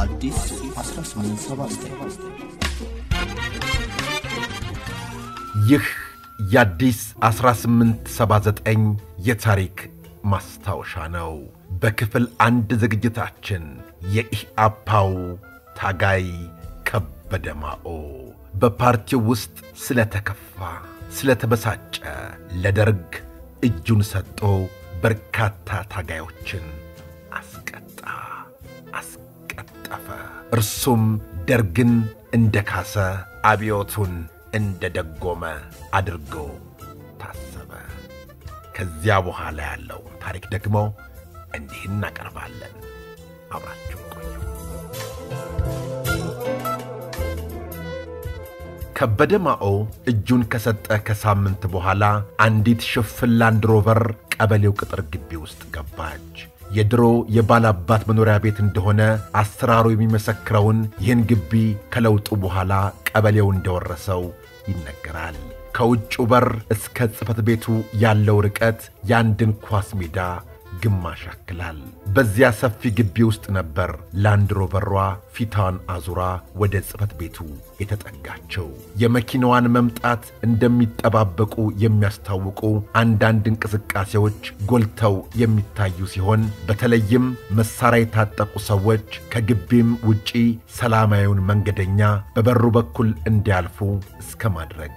አዲስ 1879 ይህ የአዲስ 1879 የታሪክ ማስታወሻ ነው። በክፍል አንድ ዝግጅታችን የኢህአፓው ታጋይ ከበደ ማኦ በፓርቲው ውስጥ ስለተከፋ፣ ስለተበሳጨ ለደርግ እጁን ሰጥቶ በርካታ ታጋዮችን እርሱም ደርግን እንደ ካሰ አብዮቱን እንደ ደጎመ አድርጎ ታሰበ። ከዚያ በኋላ ያለው ታሪክ ደግሞ እንዲህ እናቀርባለን። አብራችሁ ቆዩ። ከበደ ማኦ እጁን ከሰጠ ከሳምንት በኋላ አንዲት ሽፍን ላንድ ሮቨር ቀበሌው ቅጥር ግቢ ውስጥ ገባች። የድሮ የባላባት መኖሪያ ቤት እንደሆነ አሰራሩ የሚመሰክረውን ይህን ግቢ ከለውጡ በኋላ ቀበሌው እንደወረሰው ይነገራል። ከውጭው በር እስከ ጽሕፈት ቤቱ ያለው ርቀት የአንድን ኳስ ሜዳ ግማሽ ያክላል። በዚያ ሰፊ ግቢ ውስጥ ነበር ላንድ ሮቨሯ ፊቷን አዙራ ወደ ጽሕፈት ቤቱ የተጠጋቸው። የመኪናዋን መምጣት እንደሚጠባበቁ የሚያስታውቁ አንዳንድ እንቅስቃሴዎች ጎልተው የሚታዩ ሲሆን በተለይም መሳሪያ የታጠቁ ሰዎች ከግቢም ውጪ ሰላማዊውን መንገደኛ በበሩ በኩል እንዲያልፉ እስከ ማድረግ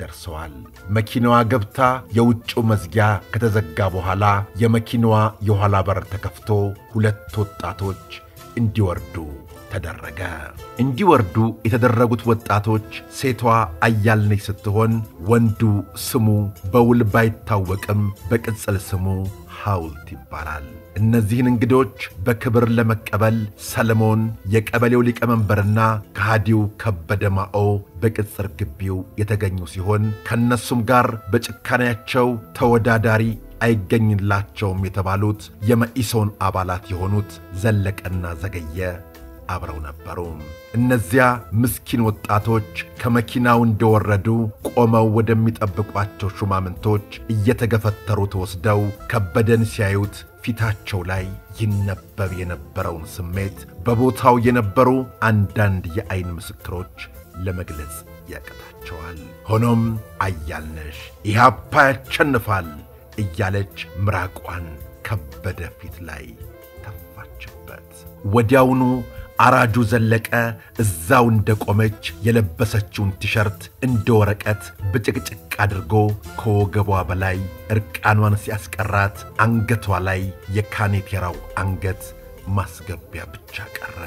ደርሰዋል። መኪናዋ ገብታ የውጭው መዝጊያ ከተዘጋ በኋላ የመኪናዋ የኋላ በር ተከፍቶ ሁለት ወጣቶች እንዲወርዱ ተደረገ። እንዲወርዱ የተደረጉት ወጣቶች ሴቷ አያልነች ስትሆን ወንዱ ስሙ በውል ባይታወቅም በቅጽል ስሙ ሐውልት ይባላል። እነዚህን እንግዶች በክብር ለመቀበል ሰለሞን የቀበሌው ሊቀመንበርና ከሃዲው ከበደ ማኦ በቅጽር ግቢው የተገኙ ሲሆን ከእነሱም ጋር በጭካኔያቸው ተወዳዳሪ አይገኝላቸውም የተባሉት የመኢሶን አባላት የሆኑት ዘለቀና ዘገየ አብረው ነበሩ። እነዚያ ምስኪን ወጣቶች ከመኪናው እንደወረዱ ቆመው ወደሚጠብቋቸው ሹማምንቶች እየተገፈተሩ ተወስደው ከበደን ሲያዩት ፊታቸው ላይ ይነበብ የነበረውን ስሜት በቦታው የነበሩ አንዳንድ የዐይን ምስክሮች ለመግለጽ ያቅታቸዋል። ሆኖም አያልነሽ ኢህአፓ ያሸንፋል እያለች ምራቋን ከበደ ፊት ላይ ተፋችበት። ወዲያውኑ አራጁ ዘለቀ እዛው እንደ ቆመች የለበሰችውን ቲሸርት እንደ ወረቀት ብጭቅጭቅ አድርጎ ከወገቧ በላይ ዕርቃኗን ሲያስቀራት አንገቷ ላይ የካኔቴራው አንገት ማስገቢያ ብቻ ቀረ።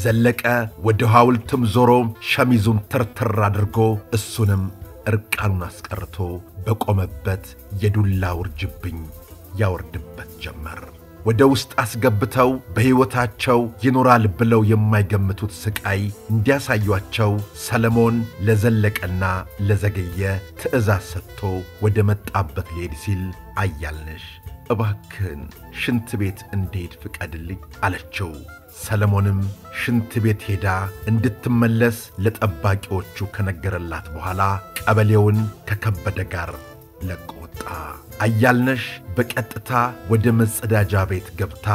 ዘለቀ ወደ ሐውልትም ዞሮ ሸሚዙን ትርትር አድርጎ እሱንም ዕርቃኑን አስቀርቶ በቆመበት የዱላ ውርጅብኝ ያወርድበት ጀመር። ወደ ውስጥ አስገብተው በሕይወታቸው ይኖራል ብለው የማይገምቱት ሥቃይ እንዲያሳዩአቸው ሰለሞን ለዘለቀና ለዘገየ ትእዛዝ ሰጥቶ ወደ መጣበት ሊሄድ ሲል አያልነሽ እባክህን ሽንት ቤት እንድሄድ ፍቀድልኝ አለችው። ሰለሞንም ሽንት ቤት ሄዳ እንድትመለስ ለጠባቂዎቹ ከነገረላት በኋላ ቀበሌውን ከከበደ ጋር ለቆ ወጣ። አያልነሽ በቀጥታ ወደ መጸዳጃ ቤት ገብታ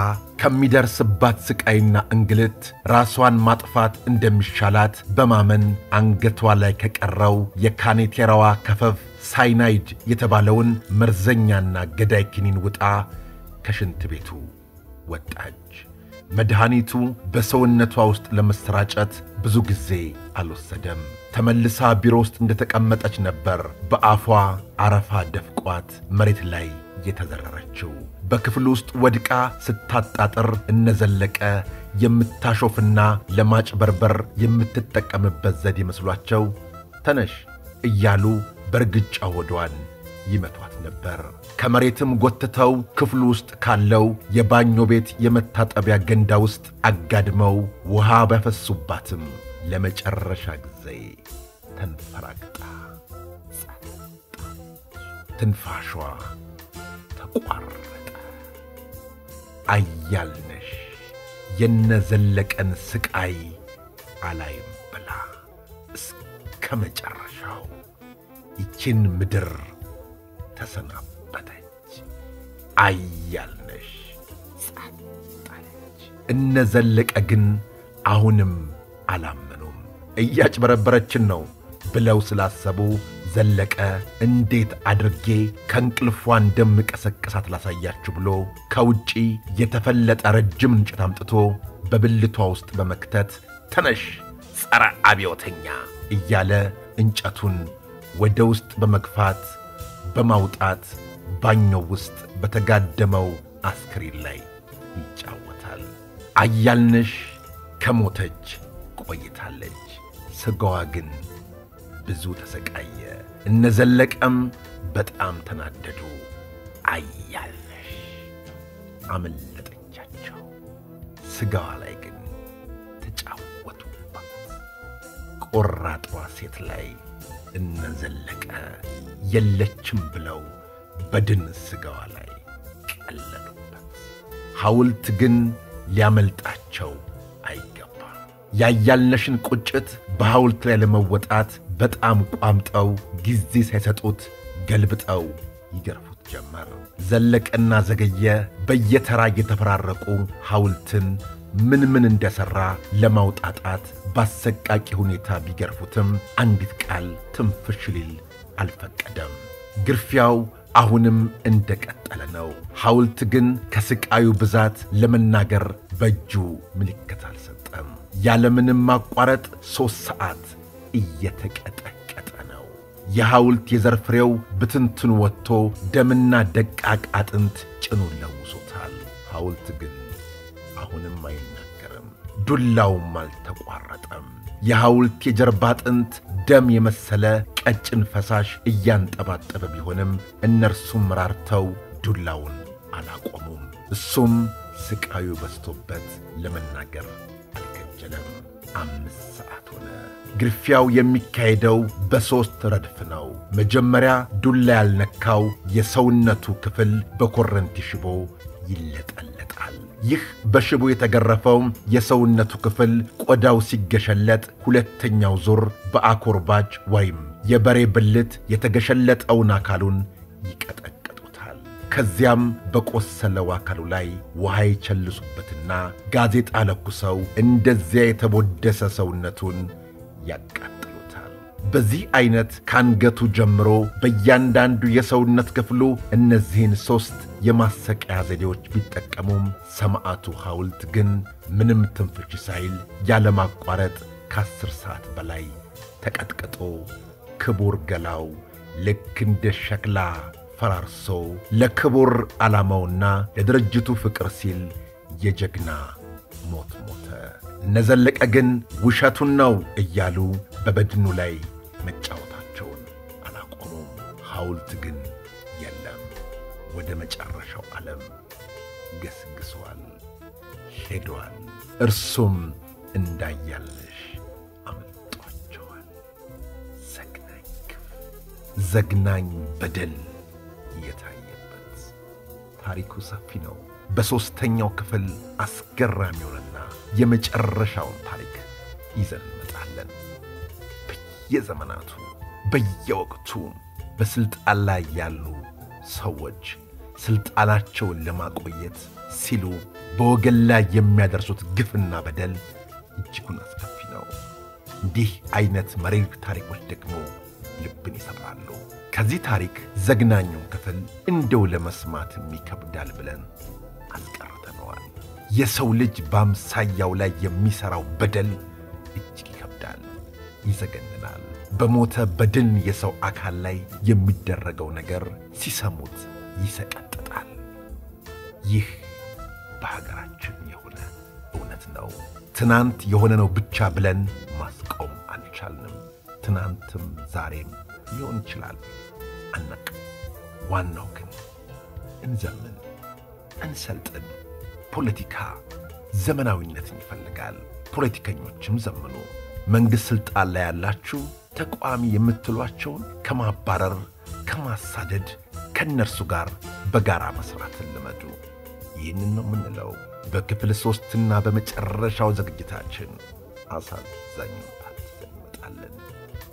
ከሚደርስባት ሥቃይና እንግልት ራሷን ማጥፋት እንደሚሻላት በማመን አንገቷ ላይ ከቀረው የካኔቴራዋ ከፈፍ ሳይናይድ የተባለውን መርዘኛና ገዳይ ኪኒን ውጣ ከሽንት ቤቱ ወጣች። መድኃኒቱ በሰውነቷ ውስጥ ለመሰራጨት ብዙ ጊዜ አልወሰደም። ተመልሳ ቢሮ ውስጥ እንደተቀመጠች ነበር በአፏ አረፋ ደፍቋት መሬት ላይ የተዘረረችው። በክፍሉ ውስጥ ወድቃ ስታጣጥር እነዘለቀ የምታሾፍና ለማጭበርበር የምትጠቀምበት ዘዴ መስሏቸው ተነሽ እያሉ በርግጫ ወዷን ይመቷት ነበር። ከመሬትም ጎትተው ክፍሉ ውስጥ ካለው የባኞ ቤት የመታጠቢያ ገንዳ ውስጥ አጋድመው ውሃ ቢያፈሱባትም ለመጨረሻ ጊዜ ተንፈራግጣ ትንፋሿ ተቋረጠ። አያልነሽ የነዘለቀን ስቃይ አላይም ብላ እስከ መጨረሻው ይችን ምድር ተሰናበተች። አያልነሽ ጸጥ አለች። እነ ዘለቀ ግን አሁንም አላመኑም። እያጭበረበረችን ነው ብለው ስላሰቡ ዘለቀ እንዴት አድርጌ ከእንቅልፏ እንደምቀሰቅሳት ላሳያችሁ ብሎ ከውጪ የተፈለጠ ረጅም እንጨት አምጥቶ በብልቷ ውስጥ በመክተት ተነሽ ጸረ አብዮተኛ እያለ እንጨቱን ወደ ውስጥ በመግፋት በማውጣት ባኞው ውስጥ በተጋደመው አስክሬን ላይ ይጫወታል። አያልነሽ ከሞተች ቆይታለች። ሥጋዋ ግን ብዙ ተሰቃየ። እነ ዘለቀም በጣም ተናደዱ። አያልነሽ አመለጠቻቸው። ሥጋዋ ላይ ግን ቆራጧ ሴት ላይ እነ ዘለቀ የለችም ብለው በድን ሥጋዋ ላይ ቀለሉበት። ሐውልት ግን ሊያመልጣቸው አይገባም። ያያልነሽን ቁጭት በሐውልት ላይ ለመወጣት በጣም ቋምጠው ጊዜ ሳይሰጡት ገልብጠው ይገርፉት ጀመር። ዘለቀና ዘገየ በየተራ እየተፈራረቁ ሐውልትን ምን ምን እንደሠራ ለማውጣጣት ባሰቃቂ ሁኔታ ቢገርፉትም አንዲት ቃል ትንፍሽ ሊል አልፈቀደም። ግርፊያው አሁንም እንደቀጠለ ነው። ሐውልት ግን ከስቃዩ ብዛት ለመናገር በእጁ ምልክት አልሰጠም። ያለምንም ማቋረጥ ሦስት ሰዓት እየተቀጠቀጠ ነው። የሐውልት የዘር ፍሬው ብትንትኑ ወጥቶ ደምና ደቃቅ አጥንት ጭኑን ለውሶታል። ሐውልት ግን አሁንም አይናገርም። ዱላውም አልተቋረጠም። የሐውልት የጀርባ አጥንት ደም የመሰለ ቀጭን ፈሳሽ እያንጠባጠበ ቢሆንም እነርሱም ራርተው ዱላውን አላቆሙም። እሱም ስቃዩ በዝቶበት ለመናገር አልከጀለም። አምስት ሰዓት ሆነ። ግርፊያው የሚካሄደው በሦስት ረድፍ ነው። መጀመሪያ ዱላ ያልነካው የሰውነቱ ክፍል በኮረንቲ ሽቦ ይለጠለጣል። ይህ በሽቦ የተገረፈው የሰውነቱ ክፍል ቆዳው ሲገሸለጥ፣ ሁለተኛው ዙር በአኮርባጅ ወይም የበሬ ብልት የተገሸለጠውን አካሉን ይቀጠቅጡታል። ከዚያም በቆሰለው አካሉ ላይ ውሃ ይቸልሱበትና ጋዜጣ ለኩሰው እንደዚያ የተቦደሰ ሰውነቱን ያቃጥሉታል። በዚህ ዐይነት ከአንገቱ ጀምሮ በእያንዳንዱ የሰውነት ክፍሉ እነዚህን ሦስት የማሰቃያ ዘዴዎች ቢጠቀሙም ሰማዕቱ ሐውልት ግን ምንም ትንፍሽ ሳይል ያለማቋረጥ ከአስር ሰዓት በላይ ተቀጥቅጦ ክቡር ገላው ልክ እንደ ሸክላ ፈራርሶ ለክቡር ዓላማውና ለድርጅቱ ፍቅር ሲል የጀግና ሞት ሞተ። እነዘለቀ ግን ውሸቱን ነው እያሉ በበድኑ ላይ መጫወታቸውን አላቆሙም። ሐውልት ግን የለም፣ ወደ መጨረሻው ዓለም ገስግሷል፣ ሄዷል። እርሱም እንዳያልነሽ አመልጧቸዋል። ዘግናኝ ግፍ፣ ዘግናኝ በደል የታየበት ታሪኩ ሰፊ ነው። በሦስተኛው ክፍል አስገራሚውንና የመጨረሻውን ታሪክ ይዘን በየዘመናቱ በየወቅቱ በሥልጣን ላይ ያሉ ሰዎች ሥልጣናቸውን ለማቆየት ሲሉ በወገን ላይ የሚያደርሱት ግፍና በደል እጅጉን አስከፊ ነው። እንዲህ ዐይነት መሪር ታሪኮች ደግሞ ልብን ይሰብራሉ። ከዚህ ታሪክ ዘግናኙን ክፍል እንደው ለመስማትም ይከብዳል ብለን አስቀርተነዋል። የሰው ልጅ በአምሳያው ላይ የሚሠራው በደል ይዘገንናል። በሞተ በድን የሰው አካል ላይ የሚደረገው ነገር ሲሰሙት ይሰቀጥጣል። ይህ በሀገራችን የሆነ እውነት ነው። ትናንት የሆነ ነው ብቻ ብለን ማስቆም አልቻልንም። ትናንትም ዛሬም ሊሆን ይችላል፣ አናቅም። ዋናው ግን እንዘምን፣ እንሰልጥን። ፖለቲካ ዘመናዊነትን ይፈልጋል። ፖለቲከኞችም ዘምኑ። መንግሥት ሥልጣን ላይ ያላችሁ ተቃዋሚ የምትሏቸውን ከማባረር ከማሳደድ ከእነርሱ ጋር በጋራ መሥራትን ልመዱ። ይህንን ነው የምንለው። በክፍል ሦስትና በመጨረሻው ዝግጅታችን አሳዛኝ እንመጣለን።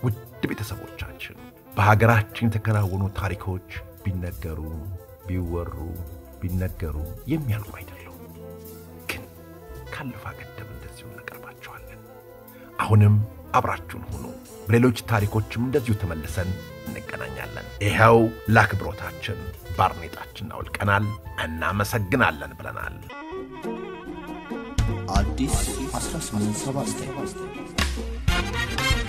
ውድ ቤተሰቦቻችን በሀገራችን የተከናወኑ ታሪኮች ቢነገሩ ቢወሩ ቢነገሩ የሚያልቁ አይደሉም። ግን እንደዚሁ እናቀርባቸዋለን። አሁንም አብራችሁን ሁኑ። በሌሎች ታሪኮችም እንደዚሁ ተመልሰን እንገናኛለን። ይኸው ለአክብሮታችን ባርኔጣችን አውልቀናል። እናመሰግናለን ብለናል። አዲስ 1879